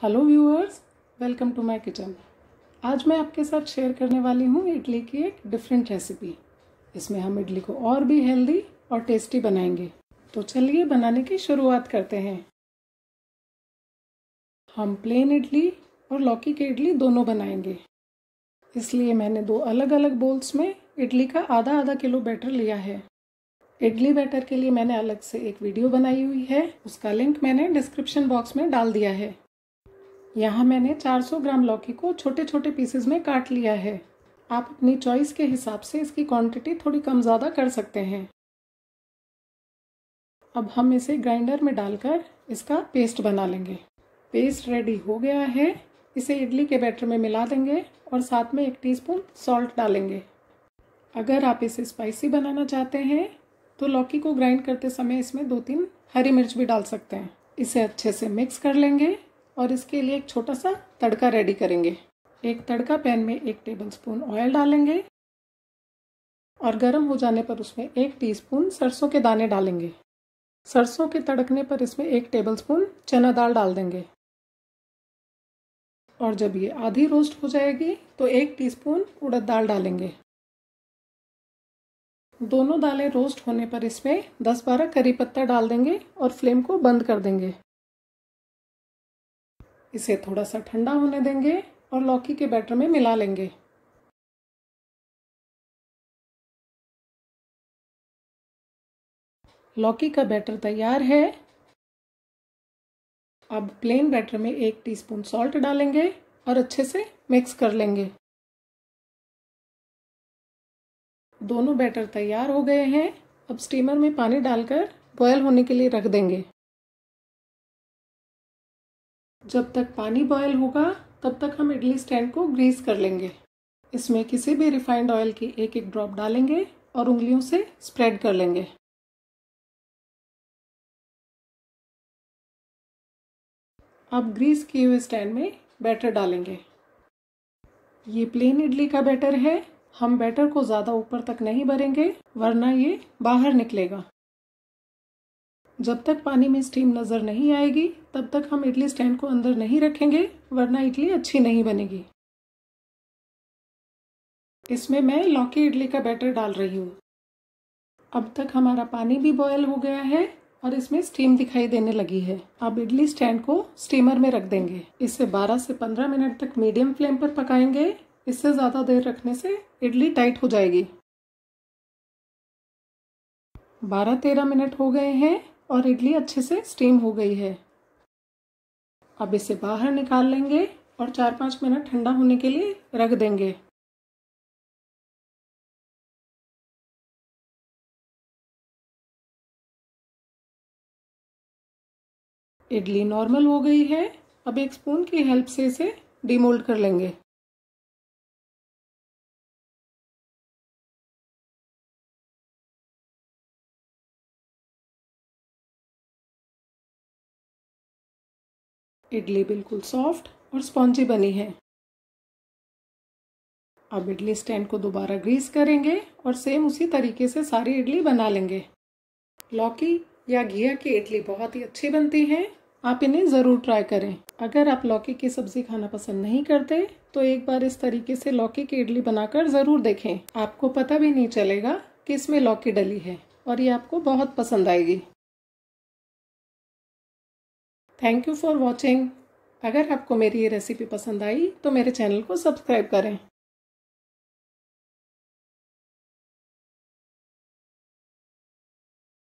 Hello viewers, welcome to my kitchen. आज मैं आपके साथ शेयर करने वाली हूँ इडली की एक डिफरेंट रेसिपी इसमें हम इडली को और भी हेल्दी और टेस्टी बनाएँगे। तो चलिए बनाने की शुरुआत करते हैं। हम प्लेन इडली और लौकी की इडली दोनों बनाएँगे। इसलिए मैंने दो अलग अलग बोल्स में इडली का आधा आधा किलो बैटर लिया है। इडली बैटर के लिए मैंने अलग से एक वीडियो बनाई हुई है। उसका लिंक मैंने डिस्क्रिप्शन बॉक्स में डाल दिया है। यहाँ मैंने 400 ग्राम लौकी को छोटे छोटे पीसेस में काट लिया है। आप अपनी चॉइस के हिसाब से इसकी क्वांटिटी थोड़ी कम ज़्यादा कर सकते हैं। अब हम इसे ग्राइंडर में डालकर इसका पेस्ट बना लेंगे। पेस्ट रेडी हो गया है। इसे इडली के बैटर में मिला देंगे और साथ में एक टीस्पून सॉल्ट डालेंगे। अगर आप इसे स्पाइसी बनाना चाहते हैं तो लौकी को ग्राइंड करते समय इसमें दो तीन हरी मिर्च भी डाल सकते हैं। इसे अच्छे से मिक्स कर लेंगे। और इसके लिए एक छोटा सा तड़का रेडी करेंगे। एक तड़का पैन में एक टेबल स्पून ऑयल डालेंगे और गर्म हो जाने पर उसमें एक टीस्पून सरसों के दाने डालेंगे। सरसों के तड़कने पर इसमें एक टेबलस्पून चना दाल डाल देंगे। और जब ये आधी रोस्ट हो जाएगी तो एक टीस्पून उड़द दाल डालेंगे। दोनों दालें रोस्ट होने पर इसमें 10-12 करी पत्ता डाल देंगे और फ्लेम को बंद कर देंगे। इसे थोड़ा सा ठंडा होने देंगे और लौकी के बैटर में मिला लेंगे। लौकी का बैटर तैयार है। अब प्लेन बैटर में एक टीस्पून सॉल्ट डालेंगे और अच्छे से मिक्स कर लेंगे। दोनों बैटर तैयार हो गए हैं। अब स्टीमर में पानी डालकर बॉयल होने के लिए रख देंगे। जब तक पानी बॉयल होगा, तब तक हम इडली स्टैंड को ग्रीस कर लेंगे। इसमें किसी भी रिफाइंड ऑयल की एक एक ड्रॉप डालेंगे और उंगलियों से स्प्रेड कर लेंगे। अब ग्रीस किए हुए स्टैंड में बैटर डालेंगे। ये प्लेन इडली का बैटर है। हम बैटर को ज़्यादा ऊपर तक नहीं भरेंगे, वरना ये बाहर निकलेगा। जब तक पानी में स्टीम नज़र नहीं आएगी, तब तक हम इडली स्टैंड को अंदर नहीं रखेंगे, वरना इडली अच्छी नहीं बनेगी। इसमें मैं लौकी इडली का बैटर डाल रही हूँ। अब तक हमारा पानी भी बॉयल हो गया है और इसमें स्टीम दिखाई देने लगी है। अब इडली स्टैंड को स्टीमर में रख देंगे। इसे 12 से 15 मिनट तक मीडियम फ्लेम पर पकाएँगे। इससे ज़्यादा देर रखने से इडली टाइट हो जाएगी। 12-13 मिनट हो गए हैं। और इडली अच्छे से स्टीम हो गई है। अब इसे बाहर निकाल लेंगे और चार पाँच मिनट ठंडा होने के लिए रख देंगे। इडली नॉर्मल हो गई है। अब एक स्पून की हेल्प से इसे डीमोल्ड कर लेंगे। इडली बिल्कुल सॉफ्ट और स्पॉन्जी बनी है। अब इडली स्टैंड को दोबारा ग्रीस करेंगे और सेम उसी तरीके से सारी इडली बना लेंगे। लौकी या घिया की इडली बहुत ही अच्छी बनती है। आप इन्हें ज़रूर ट्राई करें। अगर आप लौकी की सब्ज़ी खाना पसंद नहीं करते तो एक बार इस तरीके से लौकी की इडली बनाकर ज़रूर देखें। आपको पता भी नहीं चलेगा कि इसमें लौकी डली है और ये आपको बहुत पसंद आएगी। थैंक यू फॉर वॉचिंग अगर आपको मेरी ये रेसिपी पसंद आई तो मेरे चैनल को सब्सक्राइब करें।